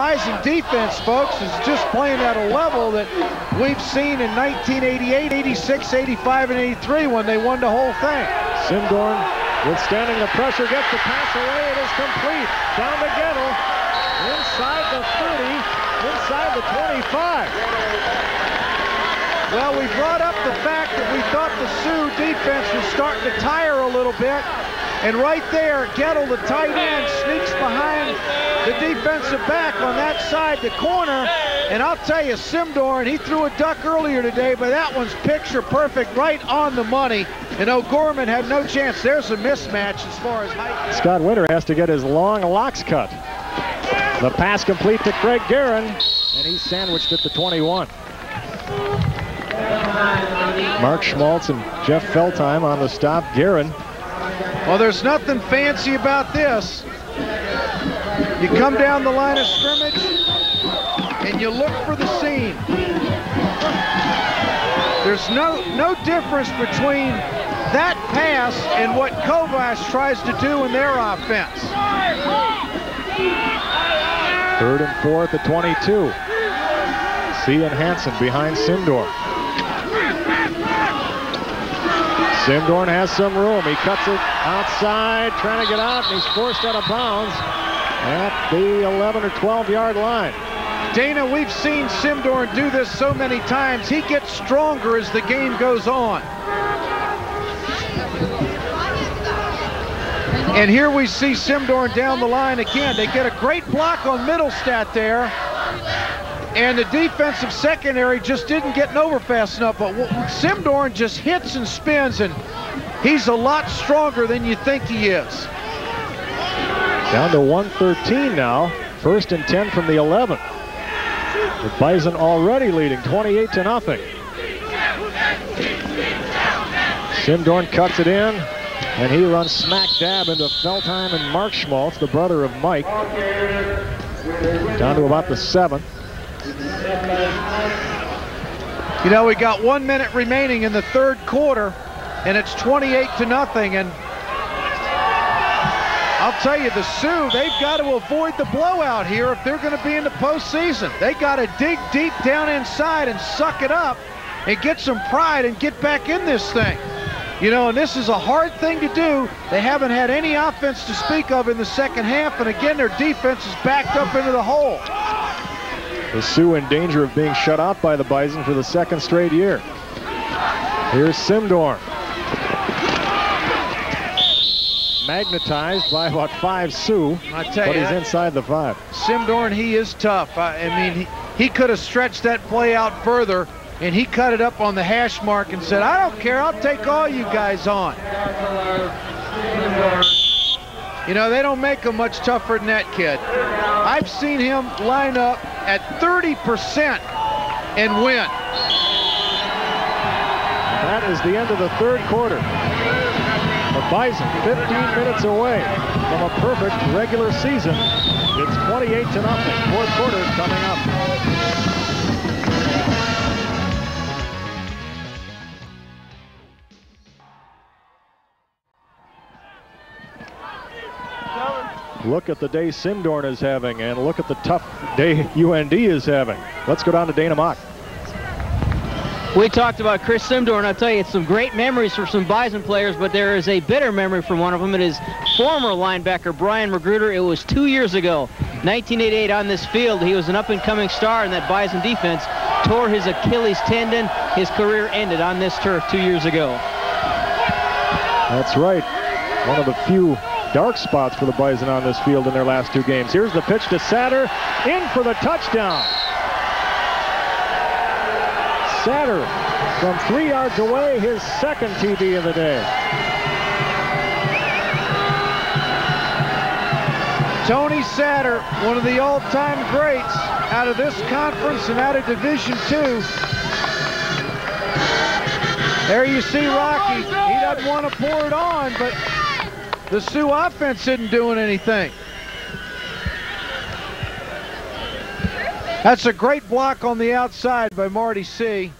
Bison defense, folks, is just playing at a level that we've seen in 1988, 86, 85, and 83 when they won the whole thing. Simdorn, withstanding the pressure, gets the pass away. It is complete. Down the Gettle. Inside the 30, inside the 25. Well, we brought up the fact that we thought the Sioux defense was starting to tire a little bit. And right there, Gettle, the tight end, sneaks behind the defensive back on that side, the corner. And I'll tell you, Simdorn, he threw a duck earlier today, but that one's picture perfect, right on the money. And O'Gorman had no chance. There's a mismatch as far as height. Scott Winter has to get his long locks cut. The pass complete to Craig Guerin, and he's sandwiched at the 21. Mark Schmaltz and Jeff Feldheim on the stop. Guerin. Well, there's nothing fancy about this. You come down the line of scrimmage and you look for the seam. There's no no difference between that pass and what Kovash tries to do in their offense. Third and fourth at 22. Cian Hansen behind Simdorn. Simdorn has some room. He cuts it outside, trying to get out, and he's forced out of bounds at the 11 or 12 yard line. Dana, we've seen Simdorn do this so many times. He gets stronger as the game goes on. And here we see Simdorn down the line again. They get a great block on Middlestat there. And the defensive secondary just didn't get over fast enough. But Simdorn just hits and spins, and he's a lot stronger than you think he is. Down to 113 now. First and 10 from the 11. The Bison already leading 28 to nothing. Simdorn cuts it in, and he runs smack dab into Feldheim and Mark Schmaltz, the brother of Mike. Down to about the seventh. You know, we got one minute remaining in the third quarter, and it's 28 to nothing. And I'll tell you, the Sioux, they've got to avoid the blowout here if they're going to be in the postseason. They got to dig deep down inside and suck it up and get some pride and get back in this thing. You know, and this is a hard thing to do. They haven't had any offense to speak of in the second half, and again, their defense is backed up into the hole. The Sioux in danger of being shut out by the Bison for the second straight year. Here's Simdorn. Magnetized by about five Sioux, I tell but you, he's I- inside the five. Simdorn, he is tough. I, I mean, he, he could have stretched that play out further, and he cut it up on the hash mark and said, I don't care, I'll take all you guys on. You know, they don't make him much tougher than that kid. I've seen him line up at 30% and win. That is the end of the third quarter. The Bison 15 minutes away from a perfect regular season. It's 28 to nothing. Fourth quarter coming up. Look at the day Simdorn is having and look at the tough day UND is having. Let's go down to Dana Mock. We talked about Chris Simdorn. I'll tell you, it's some great memories for some Bison players, but there is a bitter memory from one of them. It is former linebacker Brian Magruder. It was two years ago, 1988, on this field. He was an up-and-coming star in that Bison defense. Tore his Achilles tendon. His career ended on this turf two years ago. That's right. One of the few dark spots for the Bison on this field in their last two games. Here's the pitch to Satter, in for the touchdown. Satter from three yards away, his second TD of the day. Tony Satter, one of the all-time greats out of this conference and out of Division Two. There you see Rocky. He doesn't want to pour it on, but the Sioux offense isn't doing anything. That's a great block on the outside by Marty C.